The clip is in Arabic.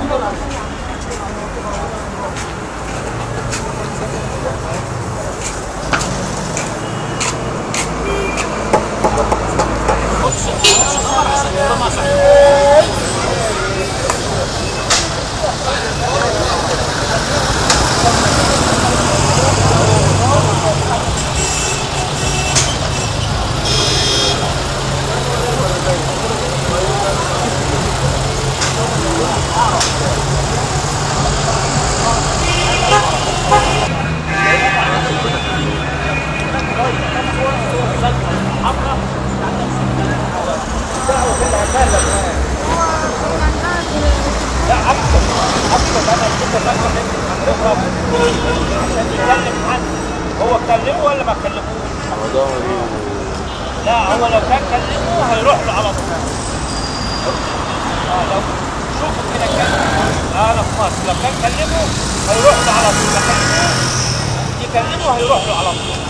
한번 하세요. هو كلمه ولا ما كلموش؟ لا هو لو كان كلمه هيروح له على طول آه لو شوفوا كده كان آه أنا في مصر لو كان كلمه هيروح له على طول لو كلمه يكلمه هيروح له على طول